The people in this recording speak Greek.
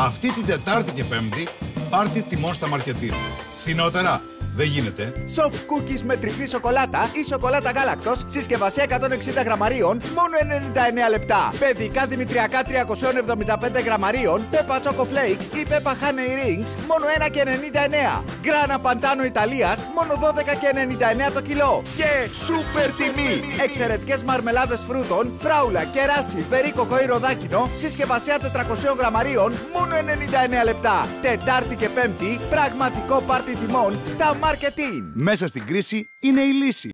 Αυτή την Τετάρτη και Πέμπτη πάρτι τιμών στα μαρκετήρ. Φθηνότερα δεν γίνεται. Soft cookies με τριπλή σοκολάτα ή σοκολάτα γάλακτος, συσκευασία 160 γραμμαρίων, μόνο 99 λεπτά. Παιδικά δημητριακά 375 γραμμαρίων, πέπα choco flakes ή πέπα honey rings, μόνο 1 και 99. Γκράνα παντάνο Ιταλία, μόνο 12 και 99 το κιλό. Και σούπερ τιμή! Εξαιρετικές μαρμελάδες φρούτων, φράουλα, κεράσι, περίκοκο ή ροδάκινο, συσκευασία 400 γραμμαρίων, μόνο 99 λεπτά. Τετάρτη και Πέμπτη, πραγματικό πάρτι τιμών στα Marketing. Μέσα στην κρίση είναι η λύση.